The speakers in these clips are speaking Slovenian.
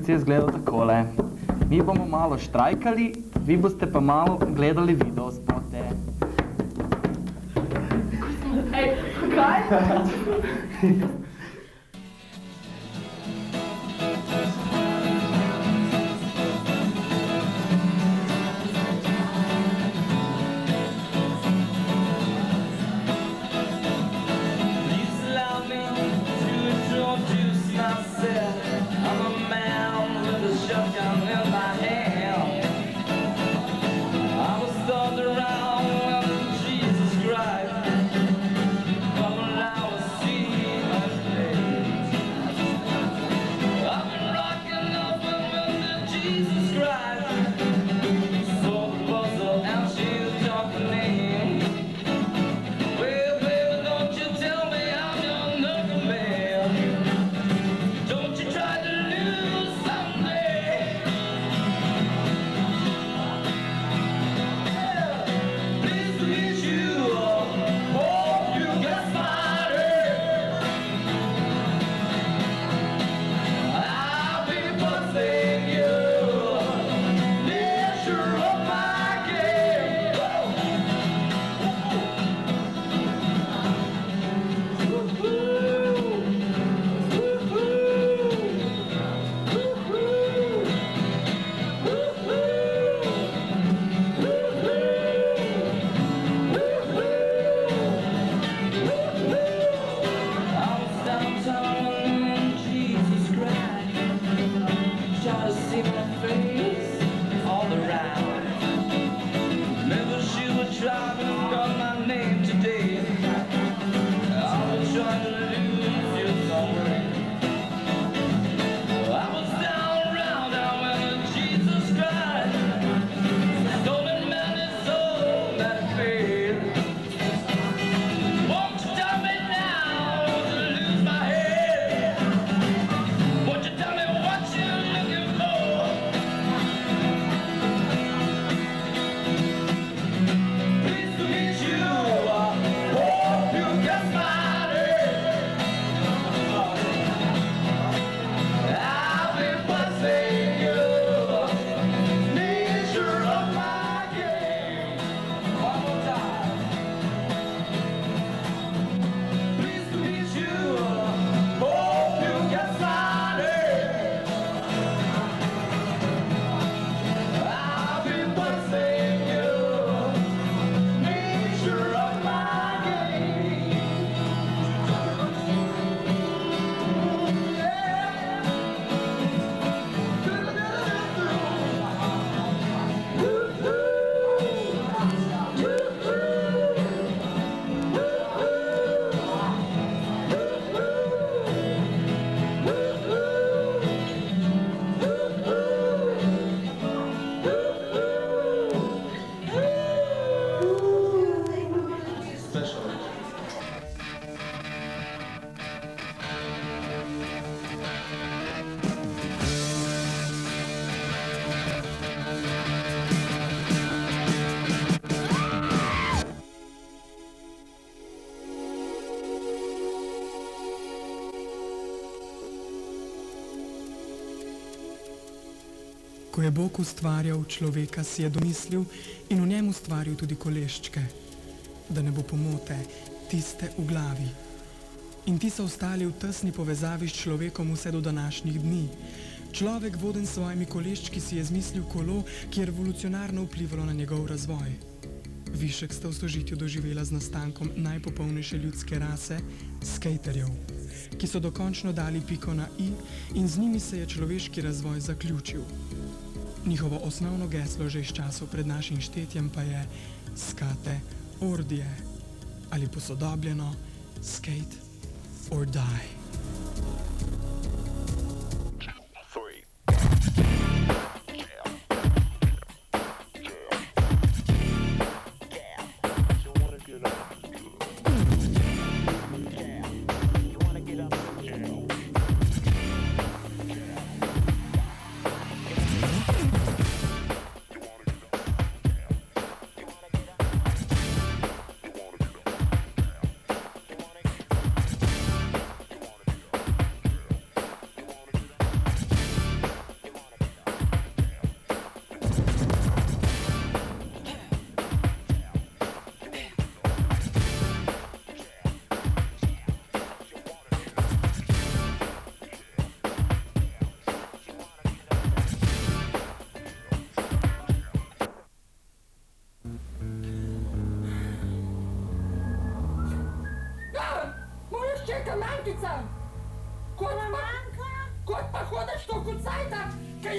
MKC izgleda takole. Mi bomo malo štrajkali, vi boste pa malo gledali video spote. Ej, kaj? Ko je Bog ustvarjal človeka, si je domislil in v njem ustvaril tudi koleščke, da ne bo pomote, tiste v glavi. In ti so ostali v tesni povezavi s človekom vse do današnjih dni. Človek, voden s svojimi koleščki, si je zmislil kolo, ki je revolucionarno vplivalo na njegov razvoj. Višek sta v sožitju doživela z nastankom najpopolnejše ljudske rase, skaterjev, ki so dokončno dali piko na i in z njimi se je človeški razvoj zaključil. Njihovo osnovno geslo že iz časov pred našim štetjem pa je skate ordije ali posodobljeno skate or die.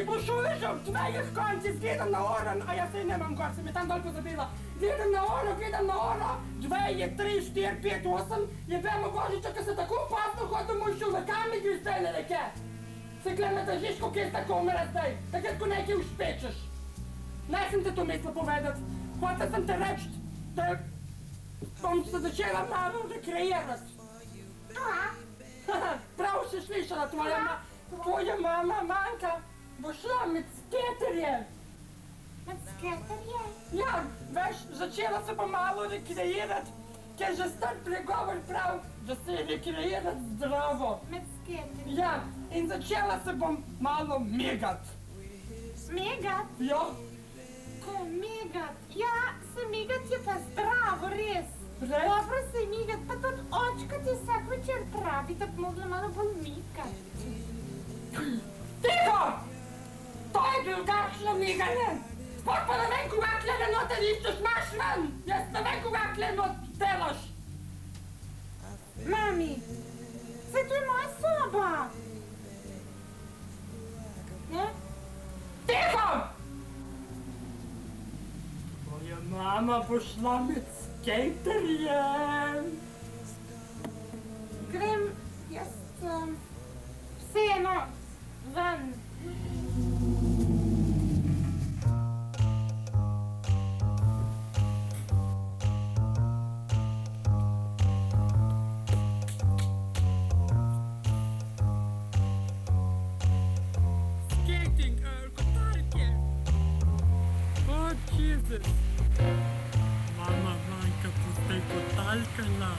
Je bo šole že ob dveh koncih, gledam na oran, a jaz se nemam gor, sem je tam dol pozabila. Gledam na oro, gledam na oro, dve je tri, štiri, pet, osem, je vemo Božiča, ker se tako pasno hodimo v šole, kam mi greš zdaj, ne reke? Se gleda, da žiš, kako je tako umre zdaj, takrat, ko nekaj ušpečeš. Ne sem te to mislila povedati, hotel sem te reči, da bom se začela malo rekreirati. Prav si slišala, tvoja, ma, tvoja mama, manjka, bo šla med skaterje. Med skaterje? Ja, veš, začela se bo malo rekreirati, ker že star pregovor prav, da se je rekreirati zdravo. Med skaterje? Ja, in začela se bom malo megati. Megat? Ja, Ko megat? Ja, se megat je pa zdravo, res. Res? Dobro se megat, pa tudi očka ti vsak večer pravi, da bi mogla malo bolj megati. tiho! Je drugačno meganje. Sploh pa ne vem, koga tle noter iščeš, imaš ven. Jaz ne vem, koga tle noter delaš. Mami, saj to je moja soba. Ne? Tiho! Tvoja mama bo šla med skaterjem. Grem jaz um, vseeno ven. Mama, manjka, pustaj kotalkala.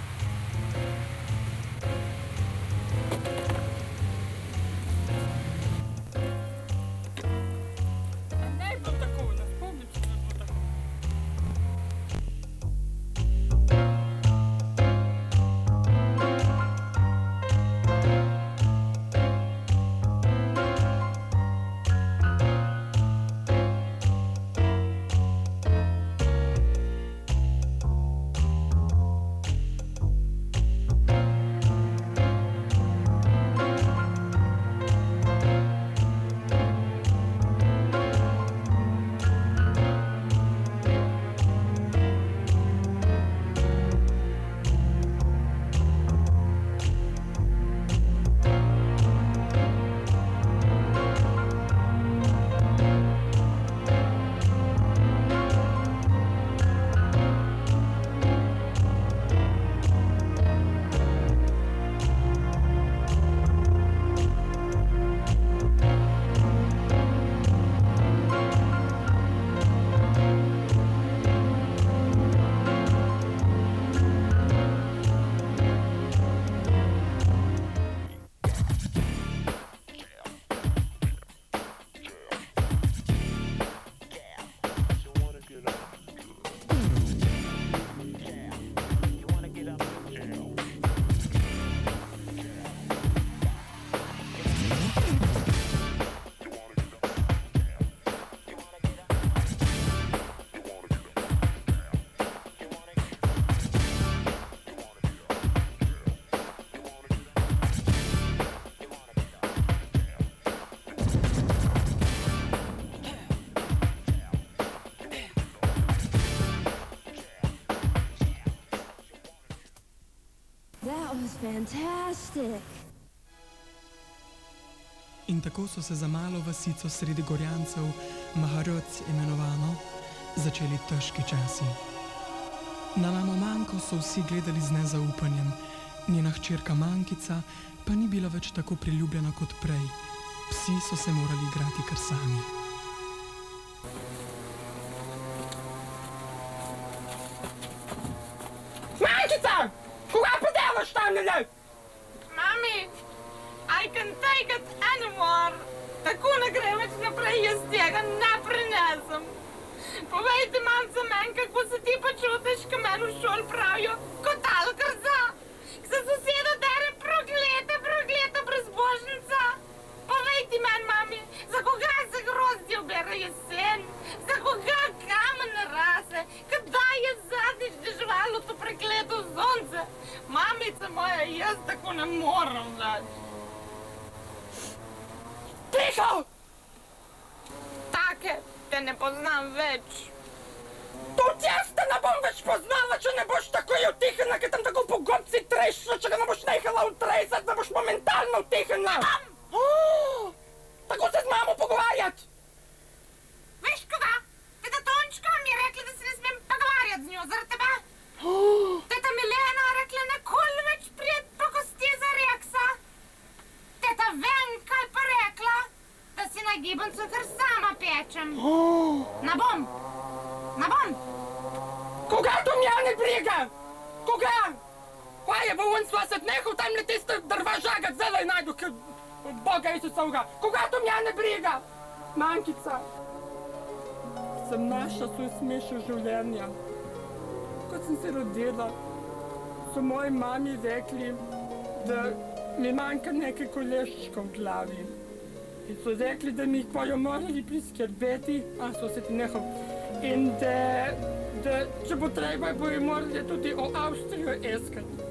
Fantastic. In tako so se za malo vasico sredi Gorjancev, Maharoc imenovano, začeli težki časi. Na mamo Manko so vsi gledali z nezaupanjem, njena hčerka Mankica pa ni bila več tako priljubljena kot prej. Psi so se morali igrati kar sami. Delaš tam ne? Mami, I can take it anymore. Tako ne gre več naprej, jaz tega ne prenesem. Povejte, mamca, meni, kako se ti počutiš, ko meni v šoli pravijo kotalkarza. K se soseda dere prokleta, prokleta brezbožnica. Povejte meni, mami, za koga se grozdje obere jesen, za koga kamen rase, kdaj je zadnjič deževalo to prekleto sonce. Mamica moja, jaz tako tako ne morem več. Tiho! Take te ne poznam več. Tudi jaz te ne bom več poznala, če ne boš tako utihnila, ker tam tako po gobci trešila, če ga ne boš nehala utresati, da boš momentalno utihnila. Oh, tako se z mamo pogovarjati. Veš kada? Teta Tončka mi je rekla, da se ne smem njo zaradi tebe. Teta Milena je rekla, nikoli več prijet po kosti za reksa. Teta Venka je pa rekla, da si na gibancu kar sama pečem. Na bom. Na bom. Koga to mene briga? Koga? Kaj je, bo on sva se nehal tam le tiste drva žagat, zdaj najdu, ker Boga Isusa Koga to mene briga? Mankica. Sem našla svoj smešen življenja. Ko sem se rodila, so moji mami rekli, da mi manjka nekaj koleščka v glavi. In so rekli, da mi jih bojo morali priskrbeti, a so se ti nehal. In da, da če bo treba, bojo morali tudi o Avstrijo iskati.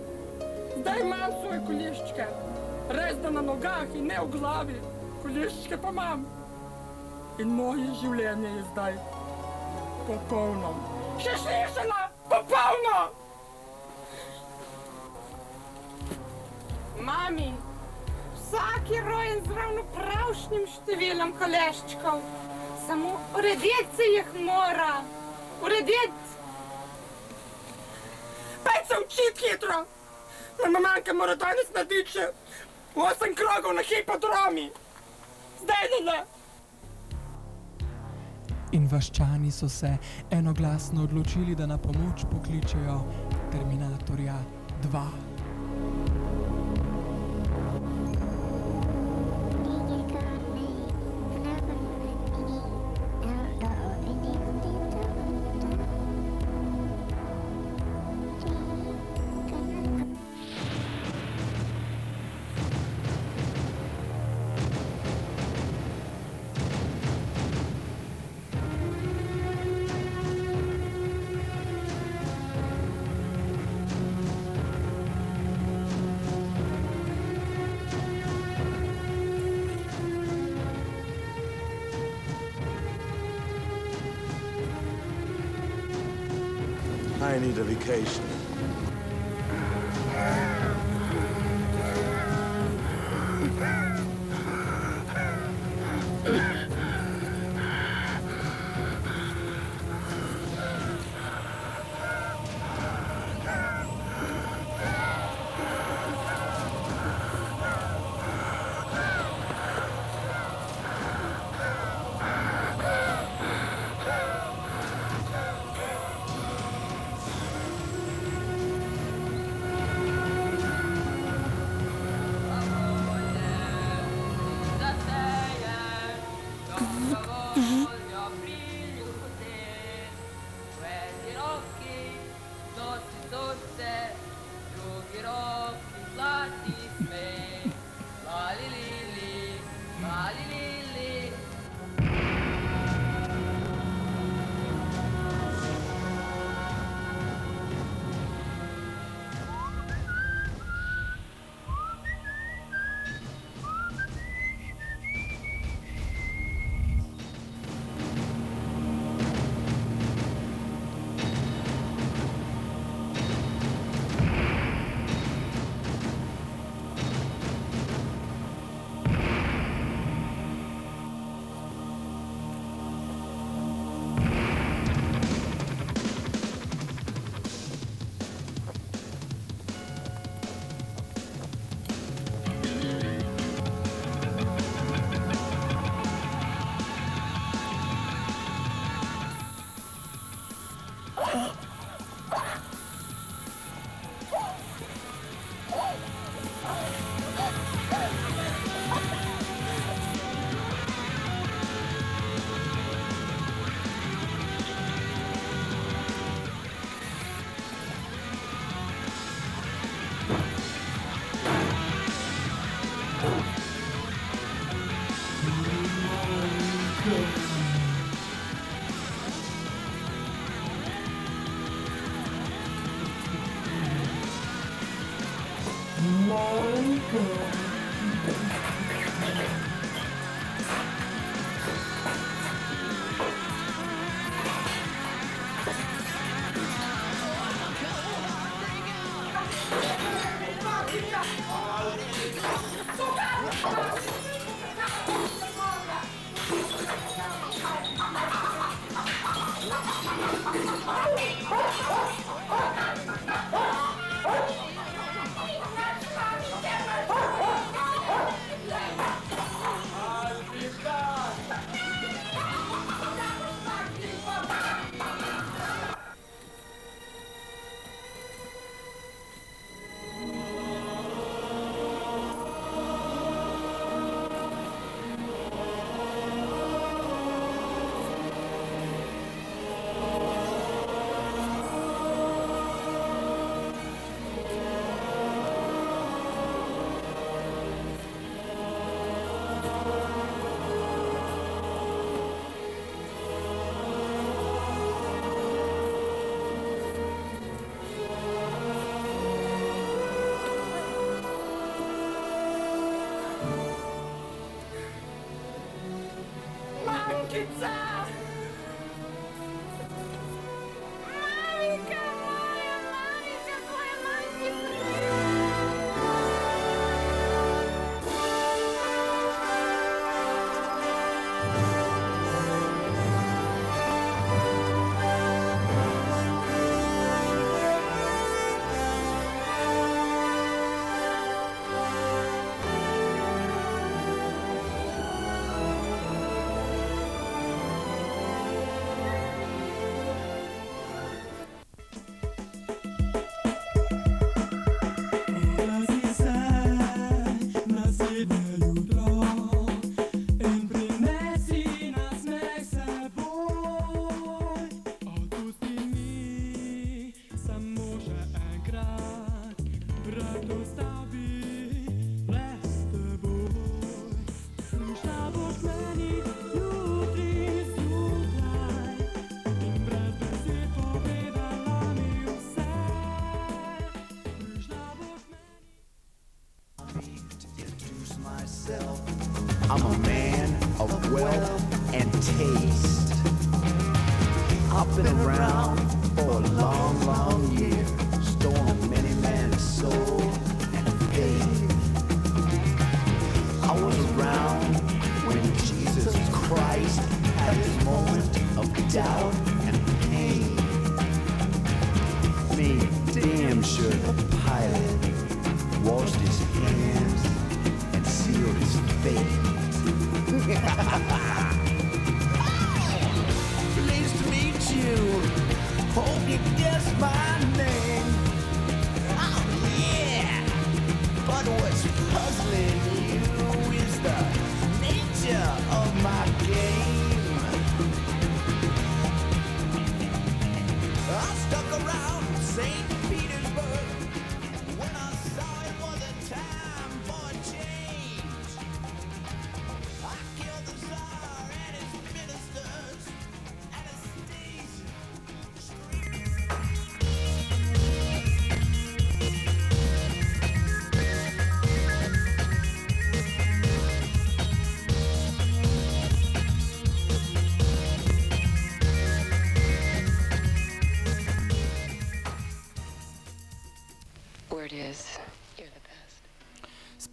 Zdaj imam svoje koleščke, res da na nogah in ne v glavi, koleščke pa imam. In moje življenje je zdaj popolno. Še slišala? Popolno! Mami, vsak je rojen z ravno pravšnjim številom koleščkov. Samo urediti se jih mora. Urediti. Pej se učit hitro! Moja manjka mora danes narediti še osem krogov na hipodromi. Zdaj ne ne. In vaščani so se enoglasno odločili, da na pomoč pokličejo Terminatorja 2. I need a vacation. Mankica! inside.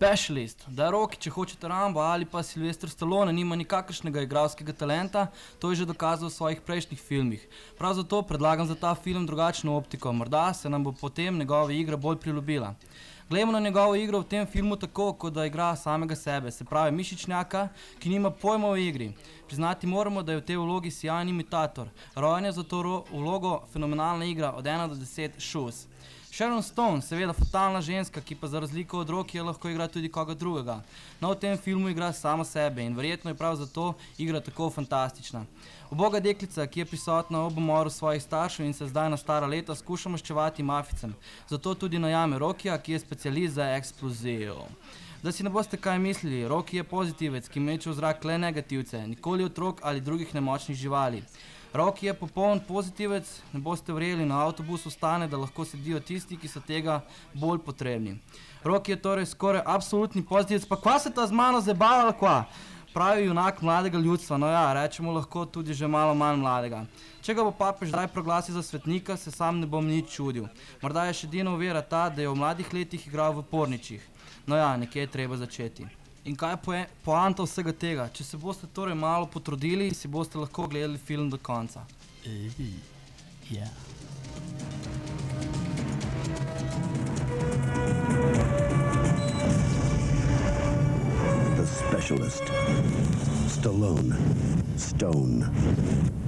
Specialist, da roki, če hočete Rambo ali pa Silvestr Stallone, nima nikakršnega igralskega talenta, to je že dokazal v svojih prejšnjih filmih. Prav zato predlagam za ta film drugačno optiko, morda se nam bo potem njegova igra bolj priljubila. Glejmo na njegovo igro v tem filmu tako, kot da igra samega sebe, se pravi mišičnjaka, ki nima pojma o igri. Priznati moramo, da je v tej vlogi sjajen imitator. Rojen je za to vlogo fenomenalna igra od 1 do 10 šus. Sharon Stone, seveda fatalna ženska, ki pa za razliko od Rocky lahko igra tudi koga drugega. No, v tem filmu igra sama sebe in verjetno je prav zato igra tako fantastična. Uboga deklica, ki je prisotna ob umoru svojih staršev in se zdaj na stara leta skuša maščevati maficem. Zato tudi najame Rokija, ki je specialist za eksplozijo. Da si ne boste kaj mislili, Roki je pozitivec, ki meče v zrak le negativce, nikoli otrok ali drugih nemočnih živali. Roki je popoln pozitivec, ne boste verjeli, na avtobusu stane, da lahko sedijo tisti, ki so tega bolj potrebni. Roki je torej skoraj absolutni pozitivec, pa kva se ta z mano zabava, kva? Pravi junak mladega ljudstva, no ja, rečemo lahko tudi že malo manj mladega. Če ga bo papež zdaj proglasil za svetnika, se sam ne bom nič čudil. Morda je še edina uvera ta, da je v mladih letih igral v porničih. No ja, nekje je treba začeti. In kaj je poanta vsega tega? Če se boste torej malo potrudili, si boste lahko gledali film do konca. Ja. The Specialist. Stallone. Stone.